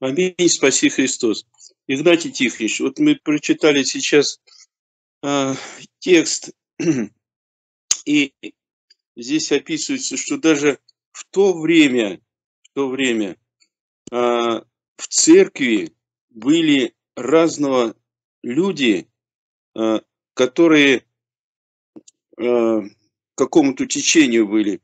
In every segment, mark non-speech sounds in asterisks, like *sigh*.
Аминь, спаси Христос. Игнатий Тихонович, вот мы прочитали сейчас э, текст, *clears throat* и здесь описывается, что даже в то время, в то время э, в церкви были разного люди, э, которые э, какому-то течению были.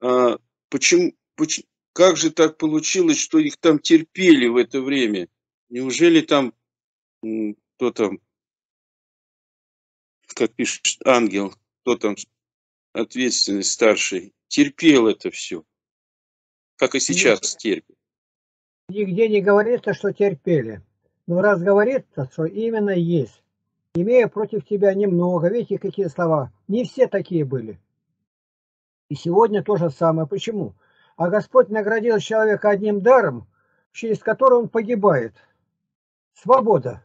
А почему, почему, как же так получилось, что их там терпели в это время? Неужели там, кто там, как пишет ангел, кто там ответственный, старший, терпел это все, как и сейчас терпит? Нигде не говорится, что терпели. Но раз говорится, что именно есть. Имея против тебя немного, видите, какие слова, не все такие были. И сегодня то же самое. Почему? А Господь наградил человека одним даром, через который он погибает. Свобода.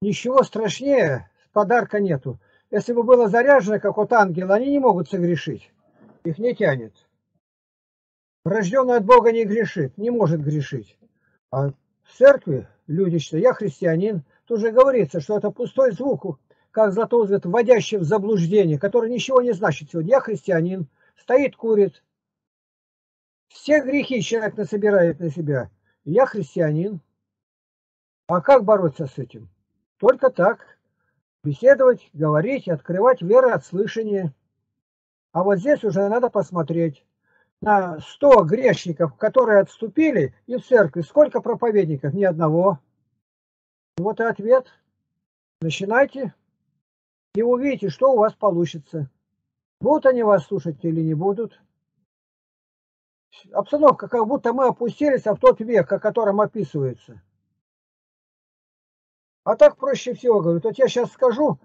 Ничего страшнее подарка нету. Если бы было заряжено, как вот ангел, они не могут согрешить. Их не тянет. Рожденный от Бога не грешит, не может грешить. А в церкви люди считают, я христианин, тут же говорится, что это пустой звук, как Златоуст вводящий в заблуждение, который ничего не значит сегодня. Я христианин, стоит, курит, все грехи человек насобирает на себя. Я христианин. А как бороться с этим? Только так. Беседовать, говорить, открывать веру от слышания. А вот здесь уже надо посмотреть. На 100 грешников, которые отступили, и в церкви сколько проповедников? Ни одного. Вот и ответ. Начинайте, и увидите, что у вас получится. Будут они вас слушать или не будут обстановка, как будто мы опустились в тот век, о котором описывается. А так проще всего, говорю. Вот я сейчас скажу,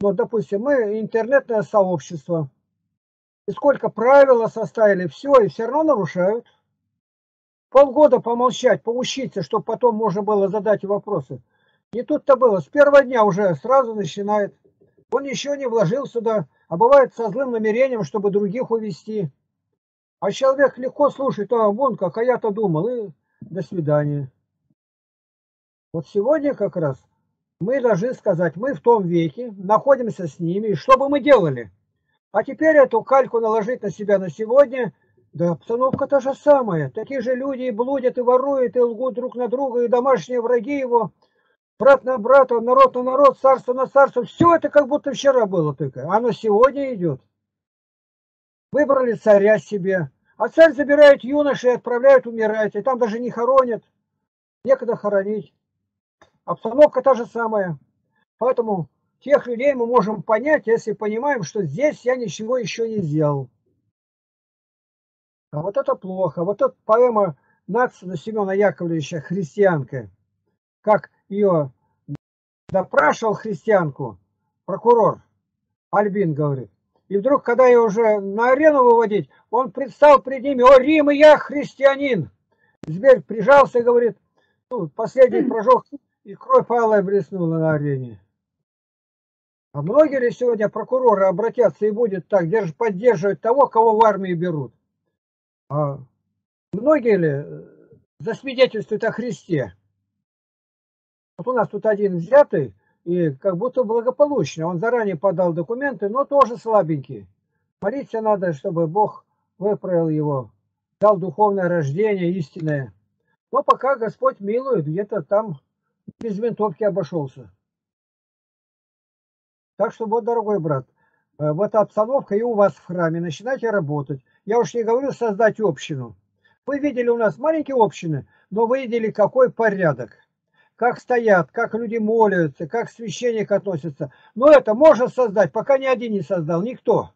ну, допустим, мы интернетное сообщество, и сколько правила составили, все, и все равно нарушают. Полгода помолчать, поучиться, чтобы потом можно было задать вопросы. Не тут-то было. С первого дня уже сразу начинает. Он еще не вложил сюда, а бывает со злым намерением, чтобы других увести. А человек легко слушает, а вон как, а я-то думал, и до свидания. Вот сегодня как раз мы должны сказать, мы в том веке, находимся с ними, и что бы мы делали? А теперь эту кальку наложить на себя на сегодня, да обстановка та же самая. Такие же люди и блудят, и воруют, и лгут друг на друга, и домашние враги его, брат на брата, народ на народ, царство на царство. Все это как будто вчера было только. Оно сегодня идет. Выбрали царя себе, а царь забирает юношей и отправляет умирать, и там даже не хоронят, некогда хоронить. Обстановка та же самая. Поэтому тех людей мы можем понять, если понимаем, что здесь я ничего еще не сделал. А вот это плохо. Вот эта поэма Нацина Семена Яковлевича «Христианка», как ее допрашивал христианку прокурор, Альбин говорит, и вдруг, когда ее уже на арену выводить, он предстал перед ними, о, Рим, и я христианин. Зверь прижался, говорит, ну, последний прожог, и кровь алая блеснула на арене. А многие ли сегодня прокуроры обратятся и будет так держ, поддерживать того, кого в армии берут? А многие ли э, засвидетельствуют о Христе? Вот у нас тут один взятый, и как будто благополучно. Он заранее подал документы, но тоже слабенький. Молиться надо, чтобы Бог выправил его, дал духовное рождение истинное. Но пока Господь милует, где-то там без винтовки обошелся. Так что вот, дорогой брат, э, вот обстановка и у вас в храме. Начинайте работать. Я уж не говорю создать общину. Вы видели у нас маленькие общины, но вы видели, какой порядок как стоят, как люди молятся, как священник относится. Но это можно создать, пока ни один не создал, никто.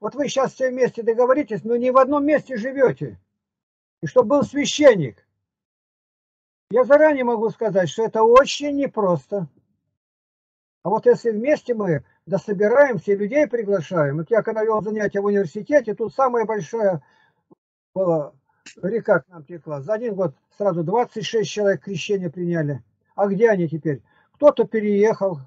Вот вы сейчас все вместе договоритесь, но не в одном месте живете. И чтобы был священник. Я заранее могу сказать, что это очень непросто. А вот если вместе мы дособираемся и людей приглашаем, вот я когда вел занятия в университете, тут самое большое было река к нам текла. За один год сразу 26 человек крещение приняли. А где они теперь? Кто-то переехал,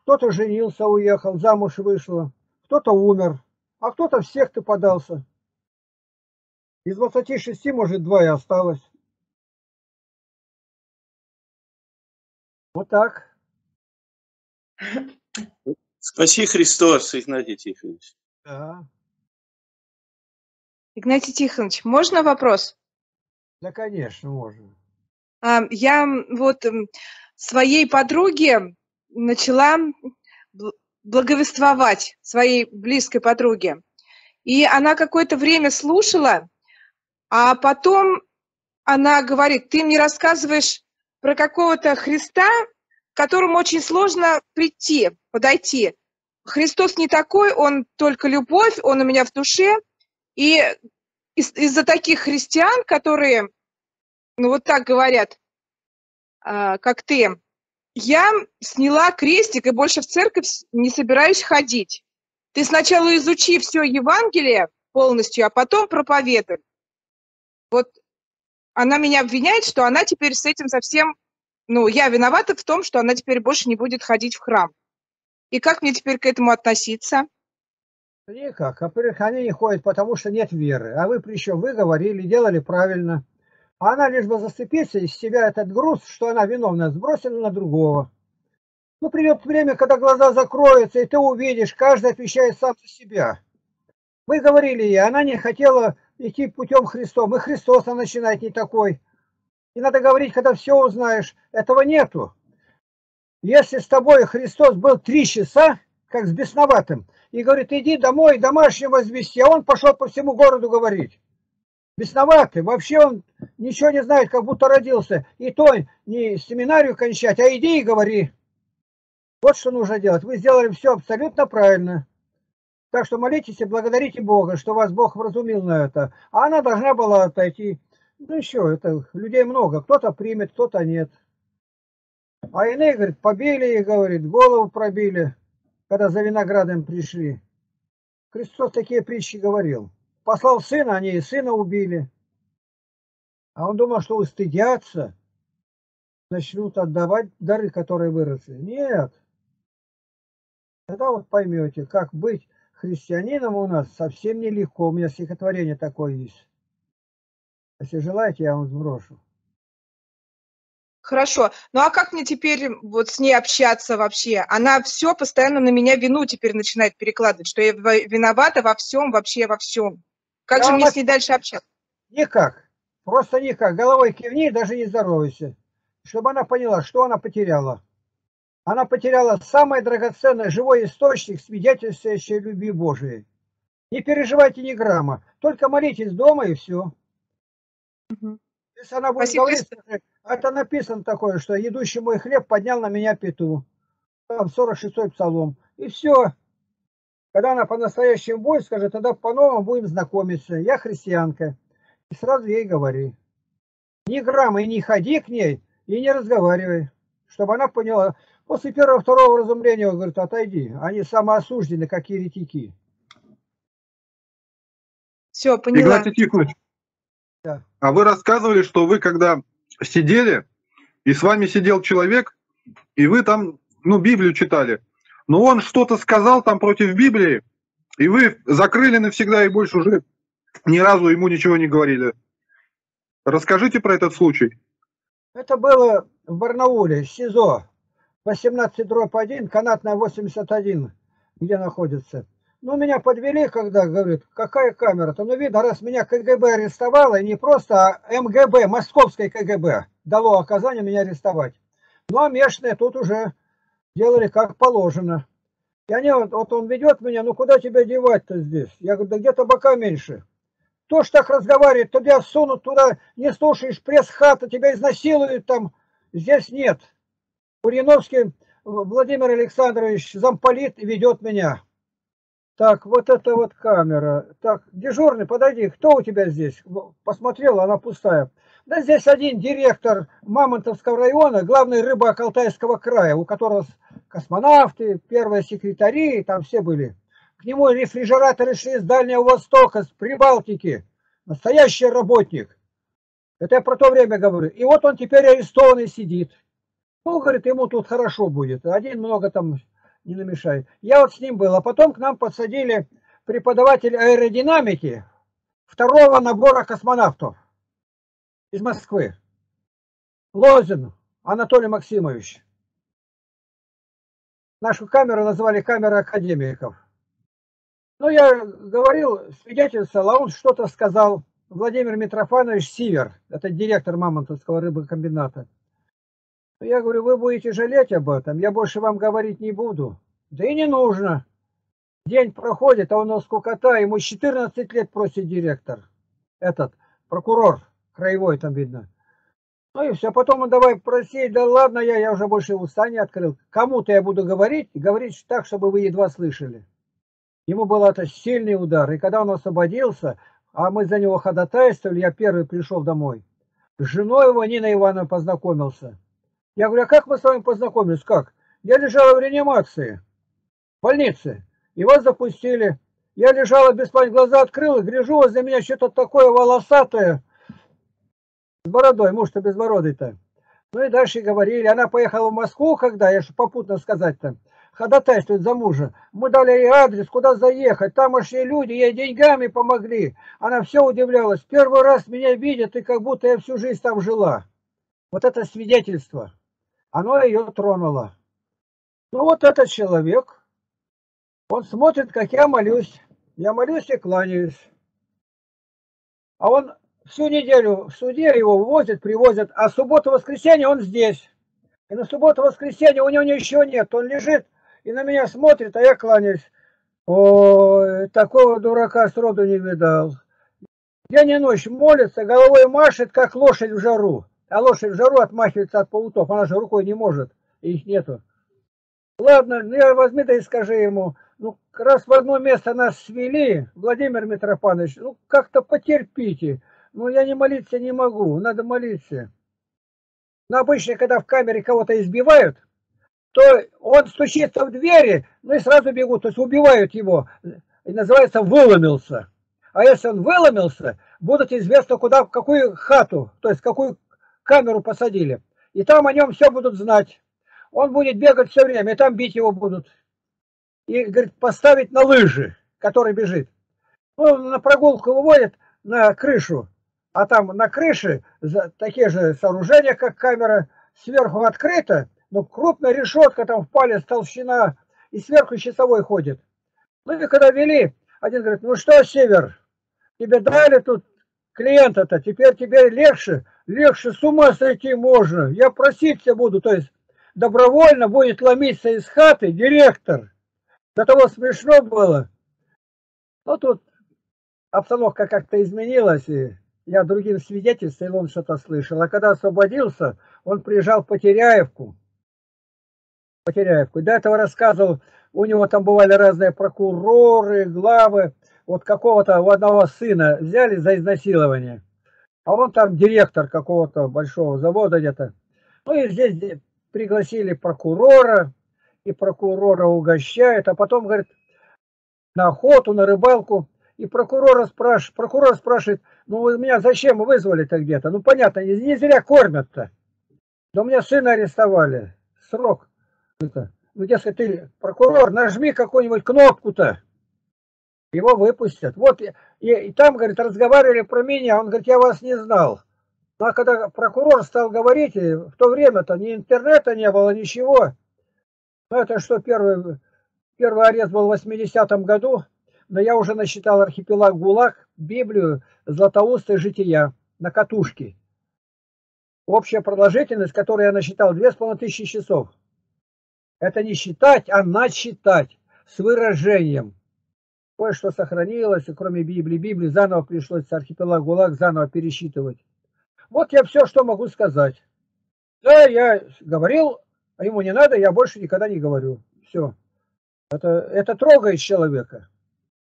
кто-то женился, уехал, замуж вышел, кто-то умер, а кто-то в секты подался. Из 26, может, два и осталось. Вот так. Спаси Христос, Игнатий Тихонович. Да. Игнатий Тихонович, можно вопрос? Да, конечно, можно. Я вот своей подруге начала бл- благовествовать, своей близкой подруге. И она какое-то время слушала, а потом она говорит, ты мне рассказываешь про какого-то Христа, к которому очень сложно прийти, подойти. Христос не такой, он только любовь, он у меня в душе. И из- из-за таких христиан, которые, ну вот так говорят, а, как ты, я сняла крестик и больше в церковь не собираюсь ходить. Ты сначала изучи все Евангелие полностью, а потом проповедуй. Вот она меня обвиняет, что она теперь с этим совсем, ну, я виновата в том, что она теперь больше не будет ходить в храм. И как мне теперь к этому относиться? Никак. Во-первых, они не ходят, потому что нет веры. А вы причем, вы говорили, делали правильно. А она лишь бы зацепиться из себя этот груз, что она виновна, сбросила на другого. Ну, придет время, когда глаза закроются, и ты увидишь, каждый отвечает сам за себя. Мы говорили ей, она не хотела идти путем Христом. И Христос она начинает не такой. И надо говорить, когда все узнаешь. Этого нету. Если с тобой Христос был три часа, как с бесноватым, и говорит, иди домой, домашнего возвести, а он пошел по всему городу говорить. Бесноватый, вообще он ничего не знает, как будто родился. И то не семинарию кончать, а иди и говори. Вот что нужно делать. Вы сделали все абсолютно правильно. Так что молитесь и благодарите Бога, что вас Бог вразумил на это. А она должна была отойти. Ну еще, это людей много. Кто-то примет, кто-то нет. А иные, говорит, побили их, говорит, голову пробили, когда за виноградом пришли. Христос такие притчи говорил. Послал сына, они и сына убили. А он думал, что устыдятся, начнут отдавать дары, которые выросли. Нет. Тогда вот поймете, как быть христианином у нас совсем нелегко. У меня стихотворение такое есть. Если желаете, я вам сброшу. Хорошо. Ну а как мне теперь вот с ней общаться вообще? Она все постоянно на меня вину теперь начинает перекладывать, что я виновата во всем, вообще во всем. Как же Да, мне она- с ней дальше общаться? Никак. Просто никак. Головой кивни, даже не здоровайся. Чтобы она поняла, что она потеряла. Она потеряла самый драгоценный живой источник, свидетельствующий любви Божией. Не переживайте ни грамма. Только молитесь дома и все. Мгм. Если она будет Спасибо, говорить, скажи, это написано такое, что едущий мой хлеб поднял на меня пету. Там 46-й псалом. И все. Когда она по-настоящему будет, скажет, тогда по-новому будем знакомиться. Я христианка. И сразу ей говори. Ни грамма и не ходи к ней, и не разговаривай. Чтобы она поняла. После первого-второго разумления он говорит, отойди. Они самоосуждены, как еретики. Все, поняла. Игнатий Тихонович, Да. а вы рассказывали, что вы когда сидели, и с вами сидел человек, и вы там, ну, Библию читали, но он что-то сказал там против Библии, и вы закрыли навсегда и больше уже ни разу ему ничего не говорили. Расскажите про этот случай. Это было в Барнауле, СИЗО, 18 дробь 1, канатная 81, где находится. Ну, меня подвели, когда, говорит, какая камера-то? Ну, видно, раз меня КГБ арестовало, и не просто, а МГБ, московское КГБ, дало оказание меня арестовать. Ну, а местные тут уже делали как положено. И они, вот, вот он ведет меня, ну, куда тебя девать-то здесь? Я говорю, да где-то бока меньше. Кто ж так разговаривает, тебя сунут туда, не слушаешь пресс-хата, тебя изнасилуют там. Здесь нет. Куриновский Владимир Александрович, замполит, ведет меня. Так, вот это вот камера. Так, дежурный, подойди, кто у тебя здесь? Посмотрел, она пустая. Да здесь один директор Мамонтовского района, главный рыбак Алтайского края, у которого космонавты, первые секретари, там все были. К нему рефрижераторы шли с Дальнего Востока, с Прибалтики. Настоящий работник. Это я про то время говорю. И вот он теперь арестованный сидит. Ну, говорит, ему тут хорошо будет. Один много там не намешает. Я вот с ним был. А потом к нам подсадили преподаватель аэродинамики второго набора космонавтов из Москвы. Лозин Анатолий Максимович. Нашу камеру назвали камера академиков. Ну, я говорил, свидетельствовал, а он что-то сказал. Владимир Митрофанович Сивер, это директор Мамонтовского рыбокомбината. Я говорю, вы будете жалеть об этом, я больше вам говорить не буду. Да и не нужно. День проходит, а у нас скукота, ему 14 лет просит директор. Этот, прокурор краевой там видно. Ну и все, потом он давай просить, да ладно, я, я уже больше уста не открыл. Кому-то я буду говорить, говорить так, чтобы вы едва слышали. Ему был это сильный удар. И когда он освободился, а мы за него ходатайствовали, я первый пришел домой. С женой его, Нина Ивановна, познакомился. Я говорю, а как мы с вами познакомились? Как? Я лежала в реанимации, в больнице, и вас запустили. Я лежала без памяти, глаза открыл, и гляжу, возле меня что-то такое волосатое, с бородой, муж-то безбородый-то. Ну и дальше говорили. Она поехала в Москву, когда, я же попутно сказать-то, ходатайствует за мужа. Мы дали ей адрес, куда заехать. Тамошние люди ей деньгами помогли. Она все удивлялась. Первый раз меня видят, и как будто я всю жизнь там жила. Вот это свидетельство. Оно ее тронуло. Ну вот этот человек, он смотрит, как я молюсь. Я молюсь и кланяюсь. А он всю неделю в суде его вывозят, привозят, а субботу-воскресенье он здесь. И на субботу-воскресенье у него ничего нет. Он лежит и на меня смотрит, а я кланяюсь. Ой, такого дурака сроду не видал. День и ночь молится, головой машет, как лошадь в жару. А лошадь в жару отмахивается от паутов, она же рукой не может, их нету. Ладно, ну я возьми да и скажи ему, ну раз в одно место нас свели, Владимир Митрофанович, ну как-то потерпите. Ну, я не молиться не могу, надо молиться. Но обычно, когда в камере кого-то избивают, то он стучится в двери, ну и сразу бегут, то есть убивают его. И называется выломился. А если он выломился, будут известно, куда, в какую хату, то есть в какую камеру посадили. И там о нем все будут знать. Он будет бегать все время, и там бить его будут. И, говорит, поставить на лыжи, который бежит. Ну, на прогулку выводят на крышу а там на крыше такие же сооружения, как камера, сверху открыто, но крупная решетка, там в палец толщина, и сверху часовой ходит. Ну и когда вели, один говорит, ну что, Север, тебе дали тут клиента-то, теперь тебе легче, легче с ума сойти можно, я проситься буду, то есть добровольно будет ломиться из хаты директор. До того смешно было. Ну тут обстановка как-то изменилась, и я другим свидетельством, он что-то слышал. А когда освободился, он приезжал в Потеряевку. Потеряевку. до этого рассказывал, у него там бывали разные прокуроры, главы. Вот какого-то у одного сына взяли за изнасилование. А он там директор какого-то большого завода где-то. Ну и здесь пригласили прокурора, и прокурора угощает, а потом, говорит, на охоту, на рыбалку. И прокурора спрашивает, прокурор спрашивает, ну вы меня зачем вызвали-то где-то? Ну понятно, не, зря кормят-то. Да у меня сына арестовали. Срок. Это. Ну, если ты прокурор, нажми какую-нибудь кнопку-то. Его выпустят. Вот, и, и там, говорит, разговаривали про меня. Он говорит, я вас не знал. Ну, а когда прокурор стал говорить, в то время-то ни интернета не было, ничего. Ну, это что, первый, первый арест был в 80-м году но я уже насчитал архипелаг ГУЛАГ, Библию, Златоуста жития на катушке. Общая продолжительность, которую я насчитал, две с половиной тысячи часов. Это не считать, а насчитать с выражением. Кое-что сохранилось, и кроме Библии. Библии заново пришлось с архипелаг ГУЛАГ заново пересчитывать. Вот я все, что могу сказать. Да, я говорил, а ему не надо, я больше никогда не говорю. Все. Это, это трогает человека.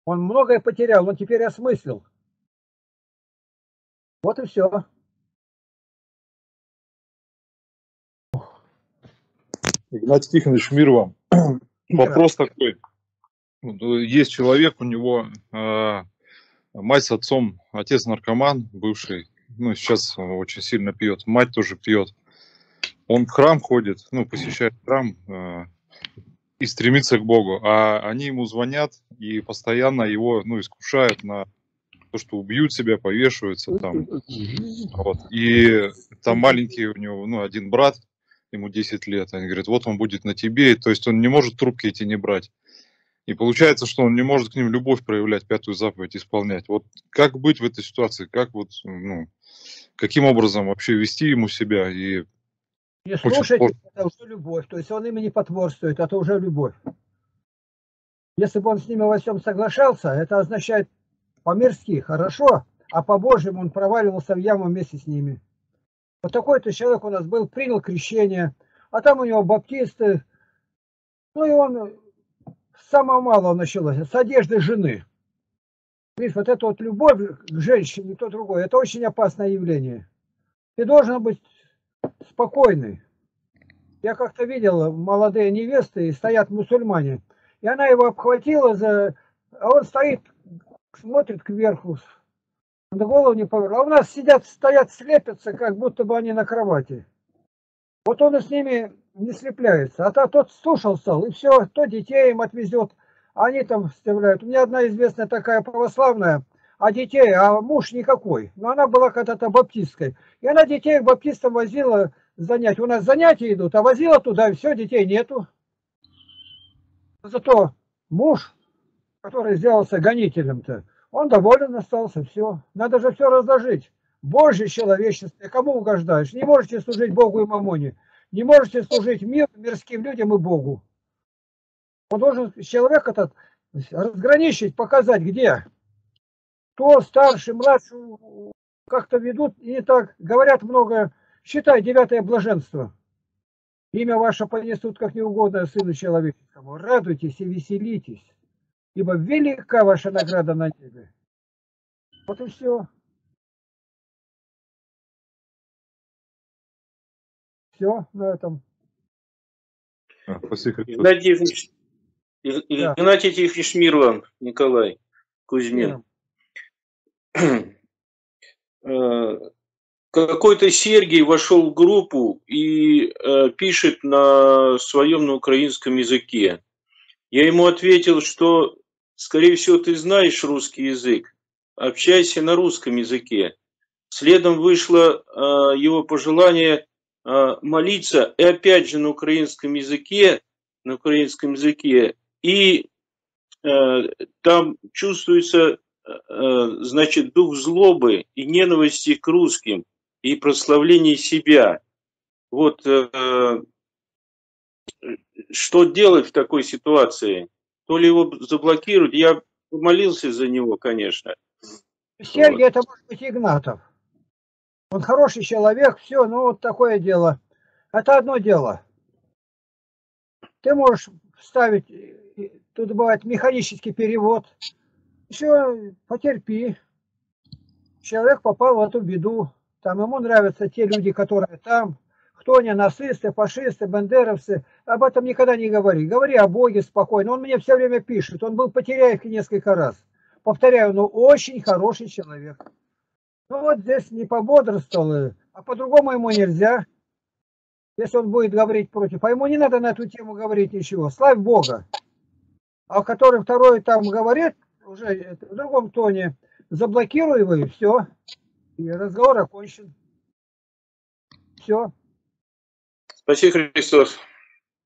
Он многое потерял, он теперь осмыслил. Вот и все. Игнатий Тихонович, мир вам. Вопрос такой. Есть человек, у него э, мать с отцом, отец наркоман бывший, ну, сейчас очень сильно пьет, мать тоже пьет. Он в храм ходит, ну, посещает храм, э, и стремится к Богу. А они ему звонят и постоянно его ну, искушают на то, что убьют себя, повешиваются там. Вот. И там маленький у него, ну, один брат, ему 10 лет, они говорят, вот он будет на тебе, то есть он не может трубки эти не брать. И получается, что он не может к ним любовь проявлять, пятую заповедь исполнять. Вот как быть в этой ситуации? Как вот, ну, каким образом вообще вести ему себя? И не слушать, это уже любовь. То есть он ими не потворствует, это уже любовь. Если бы он с ними во всем соглашался, это означает по-мирски хорошо, а по-божьему он проваливался в яму вместе с ними. Вот такой-то человек у нас был, принял крещение, а там у него баптисты. Ну и он самого малого началось, с одежды жены. Видишь, вот это вот любовь к женщине, то другое, это очень опасное явление. Ты должен быть спокойный. Я как-то видел молодые невесты, стоят мусульмане, и она его обхватила, за... а он стоит, смотрит кверху, на голову не повернул. А у нас сидят, стоят, слепятся, как будто бы они на кровати. Вот он и с ними не слепляется. А то тот слушал стал, и все, то детей им отвезет, они там вставляют. У меня одна известная такая православная, а детей, а муж никакой. Но она была когда-то баптисткой. И она детей к баптистам возила занятия. У нас занятия идут, а возила туда, и все, детей нету. Зато муж, который сделался гонителем-то, он доволен остался, все. Надо же все разложить. Божье человечество, кому угождаешь? Не можете служить Богу и Мамоне. Не можете служить миру, мирским людям и Богу. Он должен человек этот разграничить, показать, где. Кто старший, младший, как-то ведут и так, говорят много. Считай, девятое блаженство. Имя ваше понесут как неугодное Сыну Человеческому. Радуйтесь и веселитесь, ибо велика ваша награда на небе. Вот и все. Все на этом. А, Игнатий Ефимович, да. Игнатий Тихович Мирлан, Николай Кузьмин. Э, какой-то Сергей вошел в группу и э, пишет на своем на украинском языке. Я ему ответил, что, скорее всего, ты знаешь русский язык, общайся на русском языке. Следом вышло э, его пожелание а, молиться, и опять же на украинском языке, на украинском языке, и э, там чувствуется, э, значит, дух злобы и ненависти к русским, и прославление себя. Вот э, что делать в такой ситуации? То ли его заблокируют, я молился за него, конечно. Сергей, вот. это может быть Игнатов. Он хороший человек, все, ну вот такое дело. Это одно дело. Ты можешь вставить, тут бывает механический перевод. Все, потерпи. Человек попал в эту беду. Там ему нравятся те люди, которые там. Кто они, нацисты, фашисты, бандеровцы. Об этом никогда не говори. Говори о Боге спокойно. Он мне все время пишет. Он был потеряев несколько раз. Повторяю, но очень хороший человек. Ну вот здесь не пободрствовал, а по-другому ему нельзя. Если он будет говорить против, а ему не надо на эту тему говорить ничего. Славь Бога. А который второй там говорит, уже в другом тоне, заблокируй его и все. И разговор окончен. Все. Спасибо, Христос.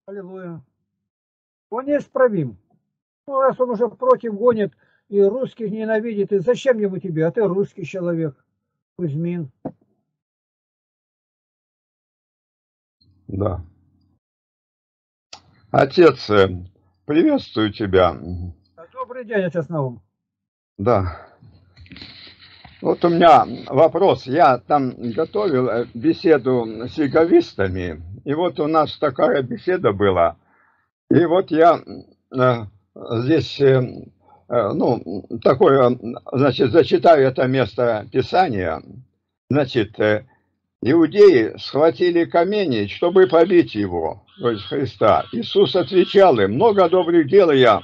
Аллилуйя. Он неисправим. Ну, раз он уже против гонит и русских ненавидит, и зачем ему тебе, а ты русский человек. Кузьмин. Да. Отец, э, приветствую тебя. Добрый день, отец Наум. Да. Вот у меня вопрос. Я там готовил э, беседу с иговистами, и вот у нас такая беседа была. И вот я э, здесь Э, ну, такое, значит, зачитаю это место Писания. Значит, иудеи схватили камень, чтобы побить его, то есть Христа. Иисус отвечал им, много добрых дел я,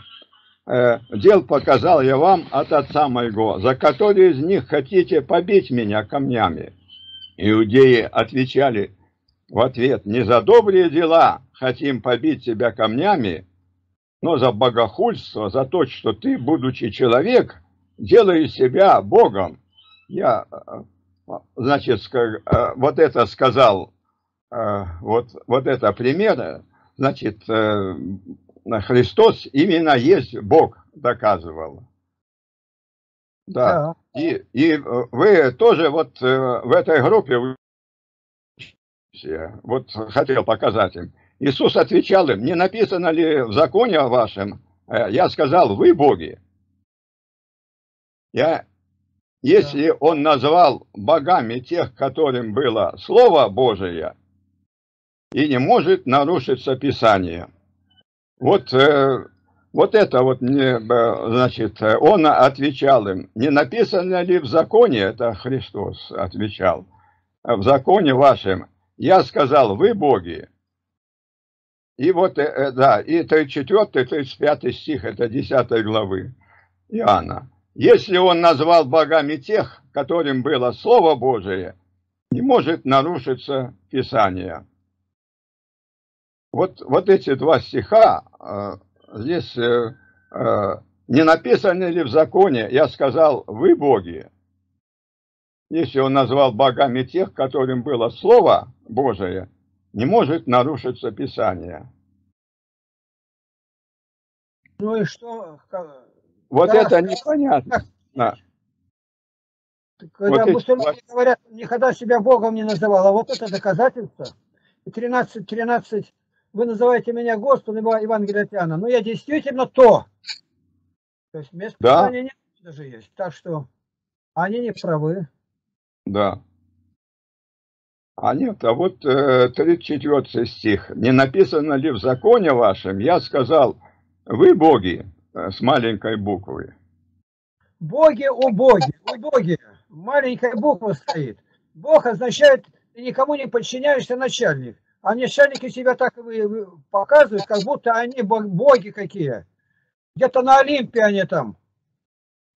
э, дел показал я вам от Отца моего, за которые из них хотите побить меня камнями. Иудеи отвечали в ответ, не за добрые дела хотим побить тебя камнями, но за богохульство, за то, что ты, будучи человек, делаю себя Богом. Я, значит, вот это сказал, вот, вот это пример, значит, Христос именно есть Бог, доказывал. Да. да. И, и вы тоже вот в этой группе, вот хотел показать им, Иисус отвечал им, не написано ли в законе вашем, э, я сказал, вы боги. Я, если он назвал богами тех, которым было Слово Божие, и не может нарушиться Писание. Вот, э, вот это вот, мне, значит, он отвечал им, не написано ли в законе, это Христос отвечал, в законе вашем, я сказал, вы боги, и вот, э, э, да, и 34, 35 стих, это 10 главы Иоанна. Если он назвал богами тех, которым было Слово Божие, не может нарушиться Писание. Вот, вот эти два стиха, э, здесь не написаны ли в законе, я сказал, вы боги. Если он назвал богами тех, которым было Слово Божие, не может нарушиться Писание. Ну и что? Вот да, это непонятно. Когда вот мусульмане эти... говорят, никогда себя Богом не называл, а вот это доказательство. 13, 13, вы называете меня Господом, Евангелие от Иоанна. Но я действительно то. То есть место да. нет даже есть. Так что они не правы. Да. А нет, а вот э, 34 стих. «Не написано ли в законе вашем, я сказал, вы боги э, с маленькой буквы». Боги, о боги, о боги. Маленькая буква стоит. Бог означает, ты никому не подчиняешься начальник. А начальники себя так показывают, как будто они боги какие. Где-то на Олимпе они там.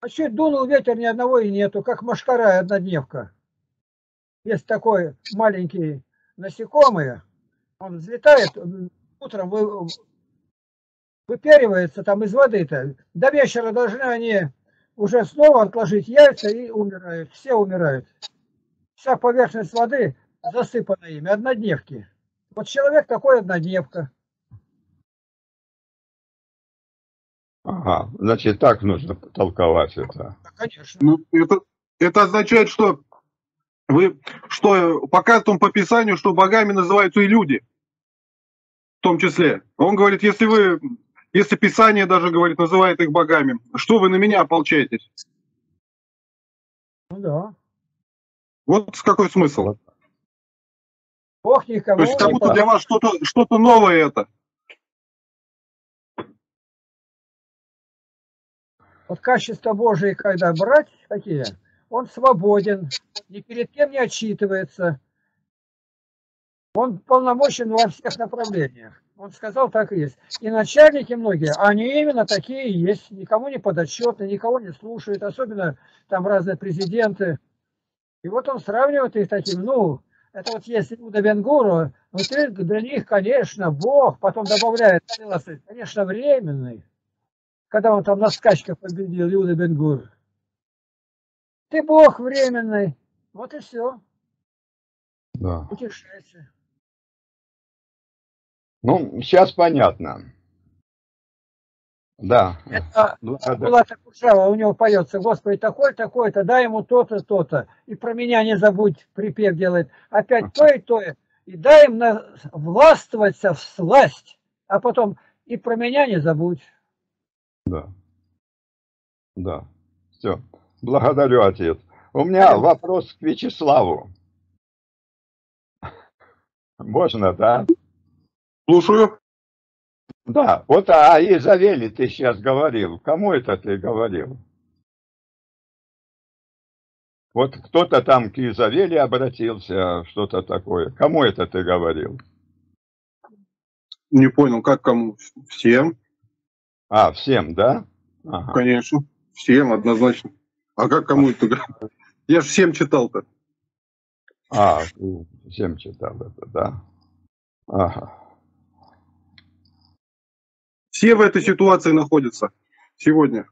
А чуть дунул ветер, ни одного и нету, как машкара однодневка. Есть такой маленький насекомый, он взлетает, утром вы, выперивается там из воды-то. До вечера должны они уже снова отложить яйца и умирают. Все умирают. Вся поверхность воды засыпана ими, однодневки. Вот человек такой однодневка. Ага, значит, так нужно толковать это. конечно. Ну, это, это означает, что вы что показываете по Писанию, что богами называются и люди, в том числе. Он говорит, если вы, если Писание даже говорит, называет их богами, что вы на меня ополчаетесь? Ну да. Вот какой смысл. Бог никому То есть как будто для вас что-то что, -то, новое это. Вот качество Божие, когда брать, какие? он свободен, ни перед кем не отчитывается. Он полномочен во всех направлениях. Он сказал, так и есть. И начальники многие, они именно такие и есть. Никому не подотчетны, никого не слушают, особенно там разные президенты. И вот он сравнивает их таким, ну, это вот есть Иуда Бенгуру, ну ты для них, конечно, Бог, потом добавляет, конечно, временный. Когда он там на скачках победил Иуда Бенгур. Ты Бог временный. Вот и все. Да. Утешайся. Ну, сейчас понятно. Да. Это была Кушава, у него поется, Господи, такой, такой-то, дай ему то-то, то-то. И про меня не забудь, припев делает. Опять то и то. И дай им на... властвоваться в сласть. А потом и про меня не забудь. Да. Да. Все. Благодарю, отец. У меня вопрос к Вячеславу. Можно, да? Слушаю. Да, вот о Изавеле ты сейчас говорил. Кому это ты говорил? Вот кто-то там к Изавеле обратился, что-то такое. Кому это ты говорил? Не понял, как кому? Всем. А, всем, да? Ага. Конечно, всем однозначно. А как кому это? Я же всем читал-то. А, всем читал это, да. Ага. Все в этой ситуации находятся сегодня.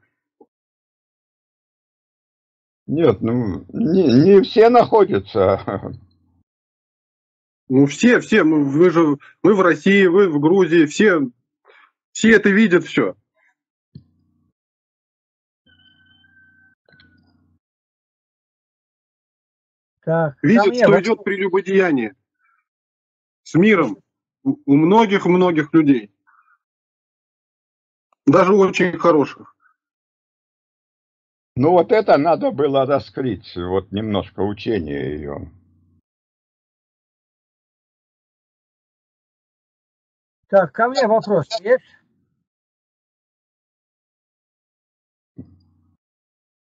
Нет, ну, не, не все находятся. *laughs* Ну, все, все, ну, вы же, мы в России, вы в Грузии, все, все это видят все. Так, Видят, что вопрос. идет прелюбодеяние с миром у у многих-многих людей. Даже очень хороших. Ну вот это надо было раскрыть, вот немножко учение ее. Так, ко мне вопрос есть?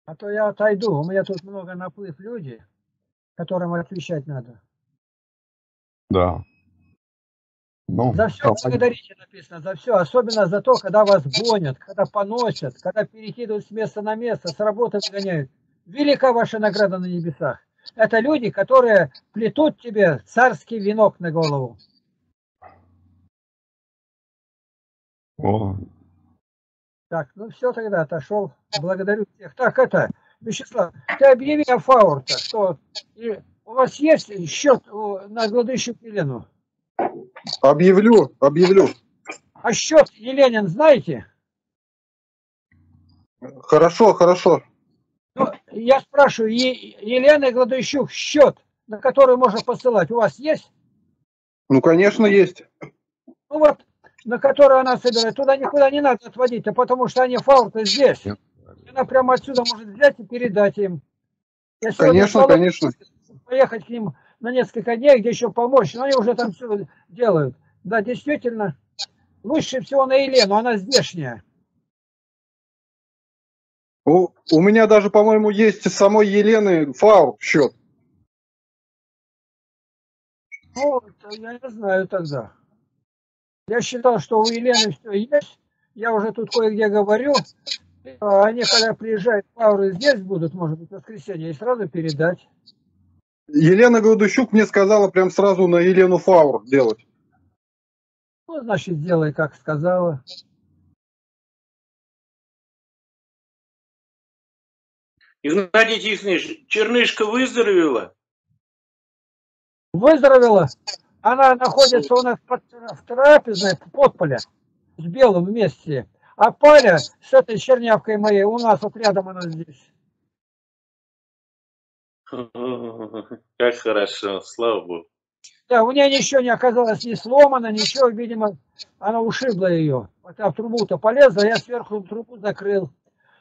А то я отойду. У меня тут много наплыв людей, которым отвечать надо. Да. Ну, За все благодарите написано, за все. Особенно за то, когда вас гонят, когда поносят, когда перекидывают с места на место, с работы выгоняют. Велика ваша награда на небесах. Это люди, которые плетут тебе царский венок на голову. О, Так, ну все тогда, отошел. Благодарю всех. Так, это, Вячеслав, ты объяви о Фаурта, что у вас есть счет у- на гладущую Елену? Объявлю, объявлю. А счет Еленин знаете? Хорошо, хорошо. Ну, я спрашиваю, Е- Елена Гладущук счет, на который можно посылать, у вас есть? Ну, конечно, есть. Ну вот, на который она собирает, туда никуда не надо отводить, а потому что они фаурты здесь. Она прямо отсюда может взять и передать им. Я Конечно, конечно. поехать к ним на несколько дней, где еще помочь, но они уже там все делают. Да, действительно, лучше всего на Елену, она здешняя. У, у меня даже, по-моему, есть самой Елены фаур счет. Ну, я не знаю тогда. Я считал, что у Елены все есть. Я уже тут кое-где говорю. Они, когда приезжают, пауры здесь будут, может быть, в воскресенье, и сразу передать. Елена Гладущук мне сказала прям сразу на Елену фаур делать. Ну, значит, сделай, как сказала. Игнатий Тихонович, Чернышка выздоровела? Выздоровела. Она находится у нас под, в трапезной, в подполе, с белым вместе. А Паля с этой чернявкой моей у нас вот рядом она здесь. *laughs* Как хорошо, слава богу. Да, у нее ничего не оказалось не сломано, ничего, видимо, она ушибла ее. Вот я в трубу-то полезла, я сверху трубу закрыл.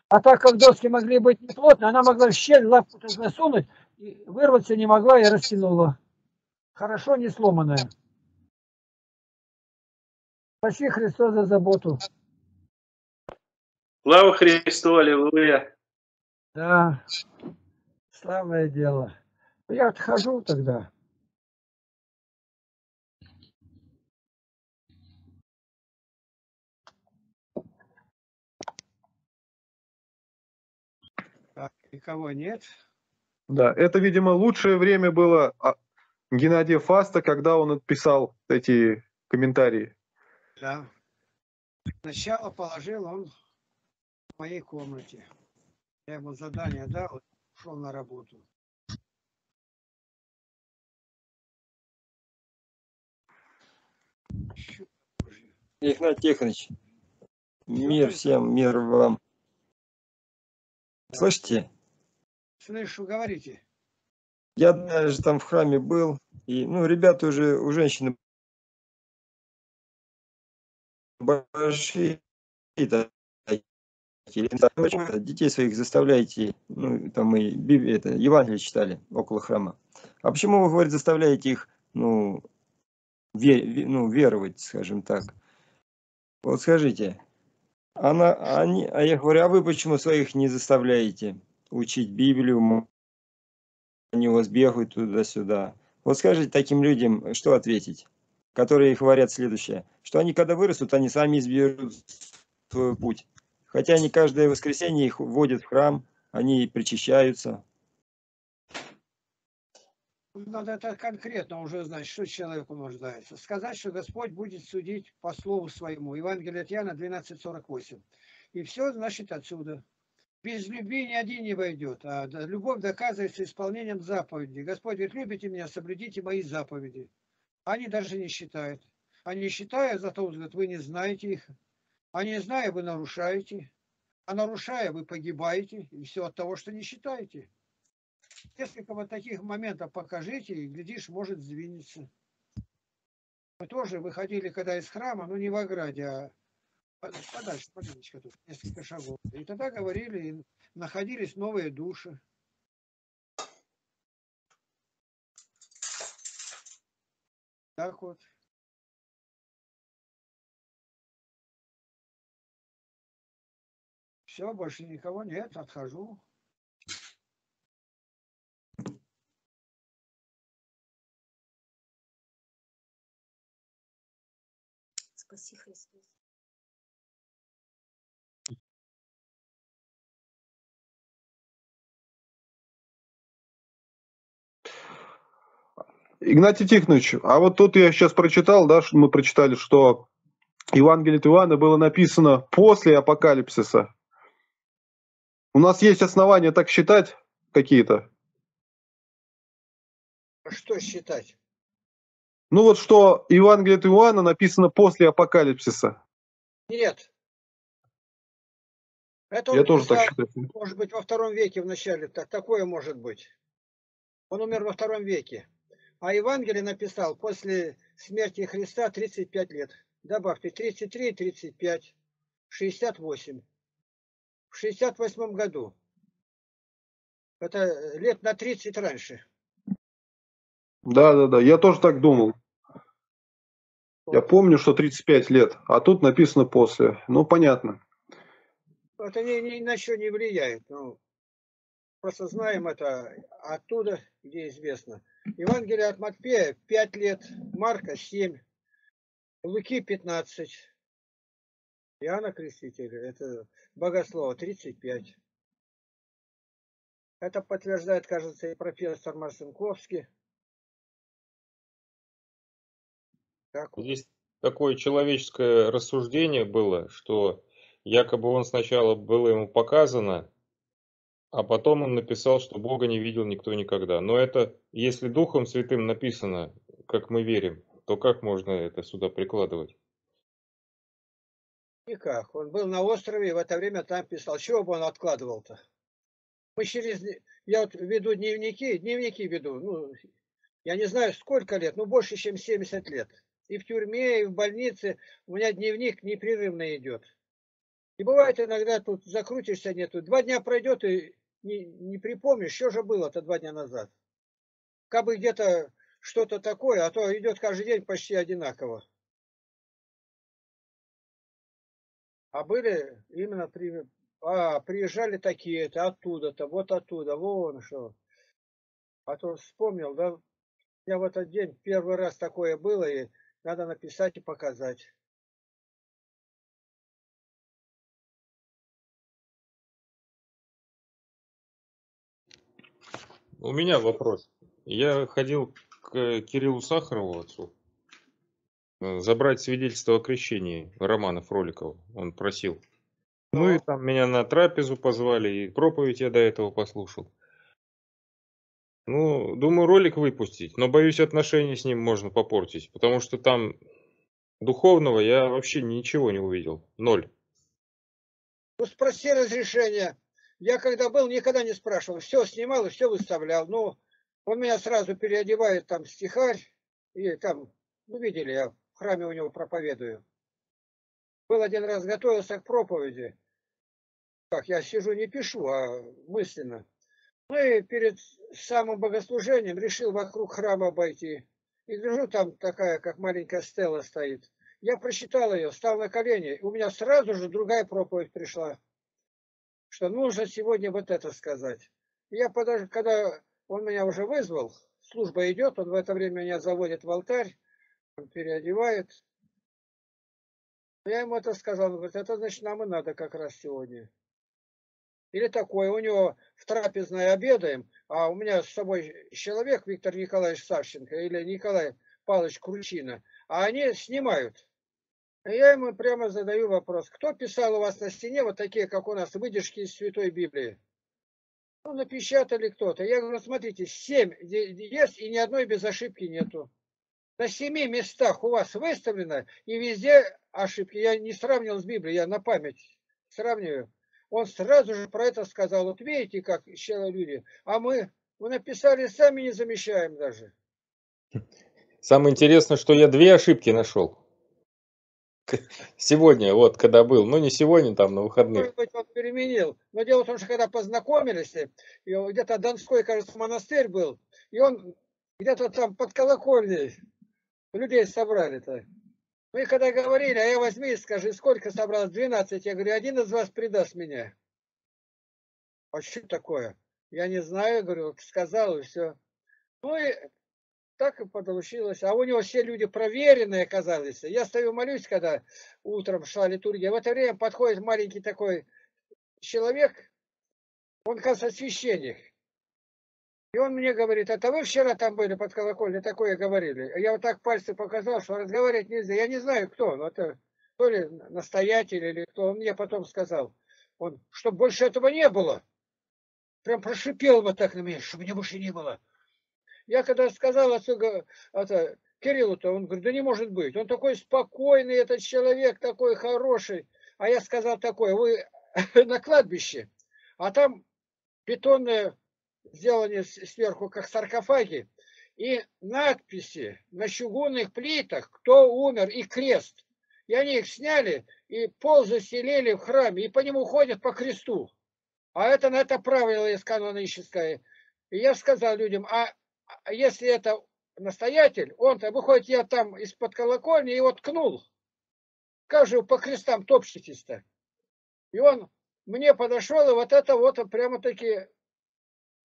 А так как доски могли быть неплотные, она могла в щель лапку засунуть, и вырваться не могла и растянула. Хорошо не сломанная. Спаси Христос за заботу. Слава Христу, аллилуйя. Да, славное дело. Я отхожу тогда. Так, никого нет. Да, это, видимо, лучшее время было а, Геннадия Фаста, когда он отписал эти комментарии. Да. Сначала положил он в моей комнате. Я ему задание дал, ушел на работу. Игнатий Тихонович, мир всем, мир вам. Слышите, Слышу, говорите. я даже там в храме был, и, ну, ребята уже, у женщины большие. Почему вы детей своих заставляете, ну, там мы Библию, это, Евангелие читали около храма. А почему вы, говорит, заставляете их, ну, ве- ну, веровать, скажем так? Вот скажите, она, они, а я говорю, а вы почему своих не заставляете учить Библию? Они у вас бегают туда-сюда. Вот скажите таким людям, что ответить, которые говорят следующее, что они когда вырастут, они сами изберут свой путь. Хотя они каждое воскресенье их вводят в храм, они причащаются. Надо это конкретно уже знать, что человеку нуждается. Сказать, что Господь будет судить по слову своему. Евангелие от Иоанна 12.48. И все, значит, отсюда. Без любви ни один не войдет, а любовь доказывается исполнением заповедей. Господь говорит, любите меня, соблюдите мои заповеди. Они даже не считают. Они считают, зато говорят, вы не знаете их. А не зная, вы нарушаете. А нарушая, вы погибаете. И все от того, что не считаете. Несколько вот таких моментов покажите, и, глядишь, может сдвинется. Мы тоже выходили, когда из храма, ну не в ограде, а подальше, маленечко тут, несколько шагов. И тогда говорили, находились новые души. Так вот. Все, больше никого нет, отхожу. Спаси Христос. Игнатий Тихонович, а вот тут я сейчас прочитал, да, что мы прочитали, что Евангелие от Иоанна было написано после апокалипсиса. У нас есть основания так считать какие-то? Что считать? Ну вот что Евангелие от Иоанна написано после апокалипсиса. Нет. Это Я тоже так считаю. Может быть, во втором веке в начале. Так, такое может быть. Он умер во втором веке. А Евангелие написал после смерти Христа 35 лет. Добавьте 33, 35, 68. В 68 году. Это лет на 30 раньше. Да, да, да. Я тоже так думал. Я помню, что 35 лет, а тут написано после. Ну, понятно. Это ни, ни на что не влияет. Ну, просто знаем это оттуда, где известно. Евангелие от Матфея 5 лет, Марка 7, Луки 15, Иоанна Крестителя, это Богослова 35. Это подтверждает, кажется, и профессор Марсенковский. Так. Здесь такое человеческое рассуждение было, что якобы он сначала было ему показано, а потом он написал, что Бога не видел никто никогда. Но это, если Духом Святым написано, как мы верим, то как можно это сюда прикладывать? Никак. Он был на острове и в это время там писал. Чего бы он откладывал-то? Мы через... Я вот веду дневники, дневники веду, ну, я не знаю сколько лет, ну больше, чем 70 лет и в тюрьме, и в больнице. У меня дневник непрерывно идет. И бывает иногда тут закрутишься нету. Два дня пройдет и не, не припомнишь, что же было-то два дня назад. Как бы где-то что-то такое, а то идет каждый день почти одинаково. А были именно при... а, приезжали такие-то, оттуда-то, вот оттуда, вон что. А то вспомнил, да, у меня в этот день первый раз такое было, и надо написать и показать. У меня вопрос. Я ходил к Кириллу Сахарову, отцу, э, забрать свидетельство о крещении Романа Фроликова. Он просил. Ну и там меня на трапезу позвали, и проповедь я до этого послушал. Ну, думаю, ролик выпустить, но боюсь, отношения с ним можно попортить, потому что там духовного я вообще ничего не увидел. Ноль. Ну, спроси разрешение. Я когда был, никогда не спрашивал. Все снимал и все выставлял. Ну, он меня сразу переодевает там стихарь. И там, ну, видели, я храме у него проповедую. Был один раз, готовился к проповеди. Как, я сижу, не пишу, а мысленно. Ну и перед самым богослужением решил вокруг храма обойти. И гляжу, там такая, как маленькая стела стоит. Я прочитал ее, стал на колени. У меня сразу же другая проповедь пришла. Что нужно сегодня вот это сказать. Я подожду, когда он меня уже вызвал, служба идет, он в это время меня заводит в алтарь, он переодевает. Я ему это сказал, он говорит, это значит нам и надо как раз сегодня. Или такое, у него в трапезной обедаем, а у меня с собой человек, Виктор Николаевич Савченко или Николай Павлович Кручина, а они снимают. Я ему прямо задаю вопрос. Кто писал у вас на стене вот такие, как у нас, выдержки из Святой Библии? Ну, напечатали кто-то. Я говорю, смотрите, семь есть, и ни одной без ошибки нету. На семи местах у вас выставлено, и везде ошибки. Я не сравнил с Библией, я на память сравниваю. Он сразу же про это сказал. Вот видите, как еще люди. А мы, мы написали, сами не замещаем даже. Самое интересное, что я две ошибки нашел. Сегодня, вот, когда был. Ну, не сегодня, там, на выходных. Может быть, он переменил. Но дело в том, что когда познакомились, где-то Донской, кажется, монастырь был, и он где-то там под колокольней людей собрали-то. Мы когда говорили, а я возьми и скажи, сколько собралось? 12. Я говорю, один из вас предаст меня. А что такое? Я не знаю, говорю, сказал и все. Ну и так и получилось. А у него все люди проверенные оказались. Я стою молюсь, когда утром шла литургия. В это время подходит маленький такой человек, он, кажется, священник. И он мне говорит, это вы вчера там были под колокольней, такое говорили. Я вот так пальцы показал, что разговаривать нельзя. Я не знаю, кто, но это то ли настоятель или кто. Он мне потом сказал, он, чтобы больше этого не было. Прям прошипел вот так на меня, чтобы мне больше не было. Я когда сказал отцу, это, Кириллу-то, он говорит, да не может быть. Он такой спокойный, этот человек такой хороший. А я сказал такое, вы *laughs* на кладбище, а там бетонные сделаны сверху, как саркофаги, и надписи на чугунных плитах, кто умер, и крест. И они их сняли, и пол заселили в храме, и по нему ходят по кресту. А это, это правило из каноническое. И я сказал людям, а а если это настоятель, он-то выходит, я там из-под колокольни его ткнул. Как же вы по крестам топчетесь-то? И он мне подошел, и вот это вот прямо-таки,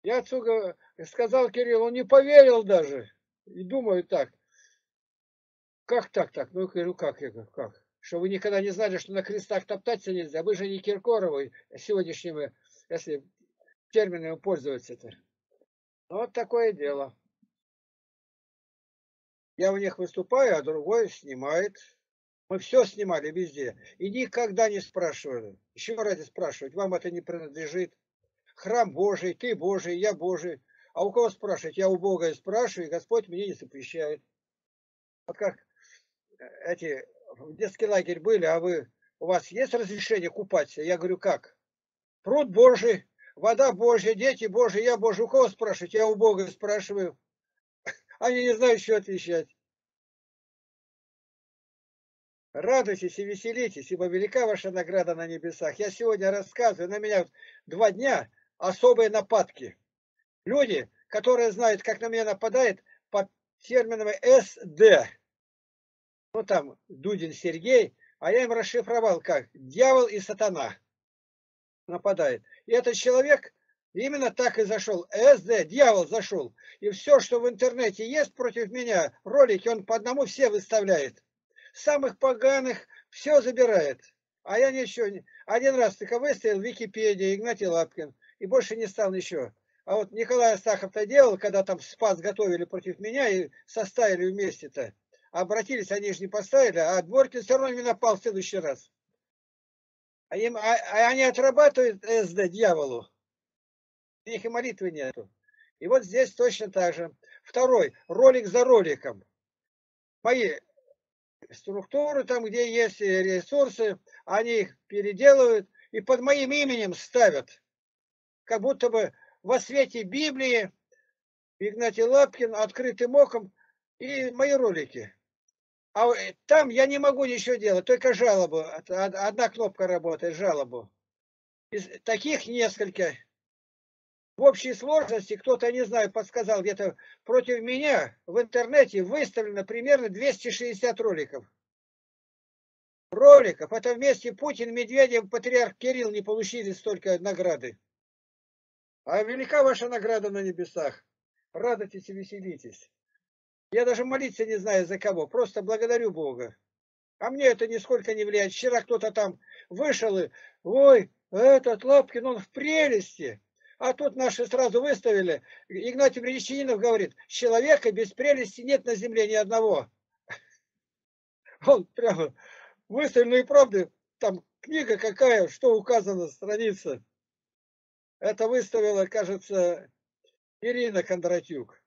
я отсюда сказал Кирилл, он не поверил даже. И думаю так, как так так? Ну, говорю, как? Я как? Что вы никогда не знали, что на крестах топтаться нельзя. Вы же не Киркоровы сегодняшними, если терминами пользоваться-то. Ну, вот такое дело. Я в них выступаю, а другой снимает. Мы все снимали везде. И никогда не спрашивали. Еще ради спрашивать, вам это не принадлежит. Храм Божий, ты Божий, я Божий. А у кого спрашивать? Я у Бога спрашиваю, и Господь мне не запрещает. Вот как э, эти в детский лагерь были, а вы, у вас есть разрешение купаться? Я говорю, как? Пруд Божий, вода Божья, дети Божьи, я Божий. У кого спрашивать? Я у Бога спрашиваю. *laughs* Они не знают, что отвечать. Радуйтесь и веселитесь, ибо велика ваша награда на небесах. Я сегодня рассказываю, на меня два дня особые нападки. Люди, которые знают, как на меня нападает под терминами СД. Ну там Дудин Сергей, а я им расшифровал как дьявол и сатана нападает. И этот человек именно так и зашел. СД, дьявол зашел. И все, что в интернете есть против меня, ролики, он по одному все выставляет. Самых поганых все забирает. А я ничего не... Один раз только выставил в Википедии Игнатий Лапкин. И больше не стал ничего. А вот Николай Астахов-то делал, когда там спас готовили против меня и составили вместе-то. Обратились, они же не поставили, а Дворкин все равно не напал в следующий раз. А, им, а, а они отрабатывают СД дьяволу. У них и молитвы нету. И вот здесь точно так же. Второй, ролик за роликом. Мои структуры, там, где есть ресурсы, они их переделывают и под моим именем ставят. Как будто бы во свете Библии Игнатий Лапкин открытым оком и мои ролики. А там я не могу ничего делать, только жалобу. Одна кнопка работает, жалобу. Из таких несколько. В общей сложности кто-то, не знаю, подсказал, где-то против меня в интернете выставлено примерно 260 роликов. Роликов. Это вместе Путин, Медведев, Патриарх Кирилл не получили столько награды. А велика ваша награда на небесах. Радуйтесь и веселитесь. Я даже молиться не знаю за кого, просто благодарю Бога. А мне это нисколько не влияет. Вчера кто-то там вышел и, ой, этот Лапкин, он в прелести. А тут наши сразу выставили. Игнатий Бричининов говорит, человека без прелести нет на земле ни одного. Он прямо выставленные правды, там книга какая, что указано, страница. Это выставила, кажется, Ирина Кондратюк.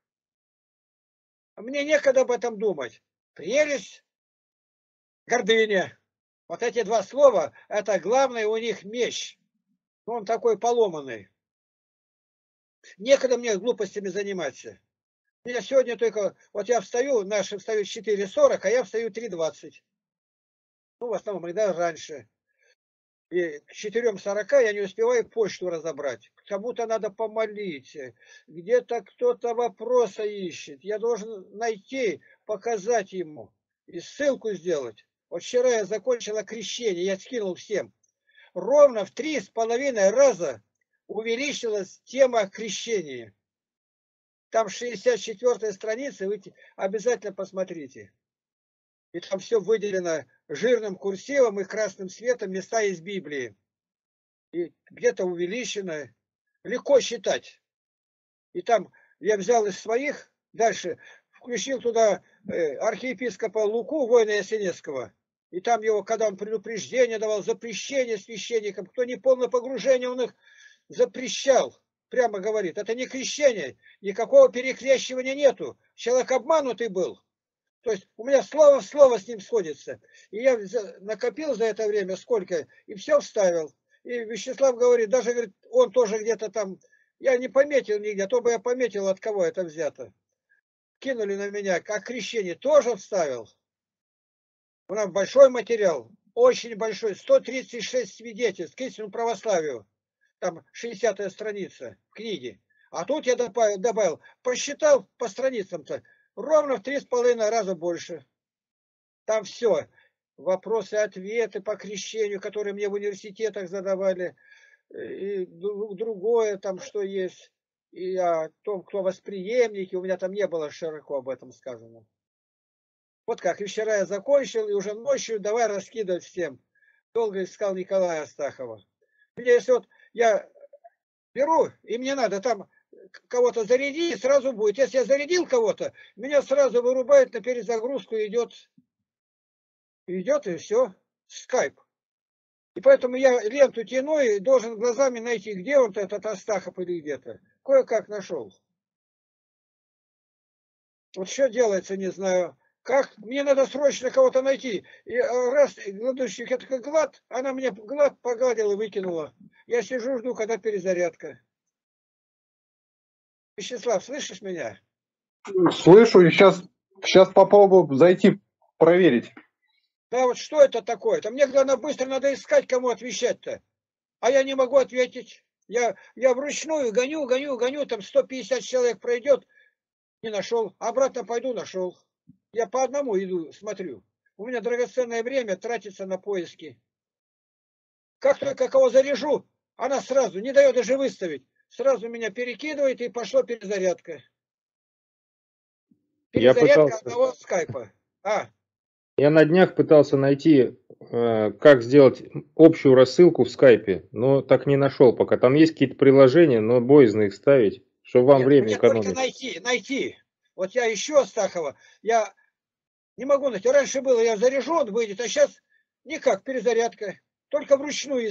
Мне некогда об этом думать. Прелесть, гордыня. Вот эти два слова, это главный у них меч. Он такой поломанный. Некогда мне глупостями заниматься. Я сегодня только, вот я встаю, наши встают 4.40, а я встаю 3.20. Ну, в основном, иногда раньше. И к 4.40 я не успеваю почту разобрать. Кому-то надо помолить. Где-то кто-то вопроса ищет. Я должен найти, показать ему. И ссылку сделать. Вот вчера я закончила крещение, я скинул всем. Ровно в три с половиной раза увеличилась тема крещения. Там 64 страница, вы обязательно посмотрите. И там все выделено жирным курсивом и красным цветом места из Библии. И где-то увеличено. Легко считать. И там я взял из своих, дальше включил туда э, архиепископа Луку, воина Ясенецкого. И там его, когда он предупреждение давал, запрещение священникам, кто не полное погружение, он их запрещал. Прямо говорит, это не крещение, никакого перекрещивания нету. Человек обманутый был. То есть у меня слово в слово с ним сходится. И я накопил за это время сколько, и все вставил. И Вячеслав говорит, даже говорит, он тоже где-то там, я не пометил нигде, а то бы я пометил, от кого это взято. Кинули на меня, как крещение тоже вставил. У нас большой материал, очень большой, 136 свидетельств к истинному православию. Там 60 страница в книге. А тут я добавил, добавил посчитал по страницам-то, ровно в три с половиной раза больше. Там все. Вопросы-ответы по крещению, которые мне в университетах задавали, и другое там, что есть, и о том, кто восприемники, у меня там не было широко об этом сказано. Вот как, и вчера я закончил, и уже ночью давай раскидывать всем. Долго искал Николая Астахова. Мне если вот я беру, и мне надо там кого-то зарядить, сразу будет. Если я зарядил кого-то, меня сразу вырубает на перезагрузку, идет, идет и все, скайп. И поэтому я ленту тяну и должен глазами найти, где он этот Астахов или где-то. Кое-как нашел. Вот что делается, не знаю. Как? Мне надо срочно кого-то найти. И э, раз, гладущик, это как глад, она мне глад погладила и выкинула. Я сижу, жду, когда перезарядка. Вячеслав, слышишь меня? Слышу, и сейчас, сейчас попробую зайти проверить. Да, вот что это такое? Там мне главное быстро надо искать, кому отвечать-то. А я не могу ответить. Я, я вручную гоню, гоню, гоню, там 150 человек пройдет, не нашел. Обратно пойду, нашел. Я по одному иду, смотрю. У меня драгоценное время тратится на поиски. Как только кого заряжу, она сразу не дает даже выставить. Сразу меня перекидывает и пошла перезарядка. Перезарядка Я пытался... одного скайпа. А. Я на днях пытался найти, э, как сделать общую рассылку в скайпе, но так не нашел пока. Там есть какие-то приложения, но боязно их ставить, чтобы вам Нет, время мне экономить. найти, найти. Вот я еще Астахова, я не могу найти. Раньше было, я заряжу, он выйдет, а сейчас никак, перезарядка. Только вручную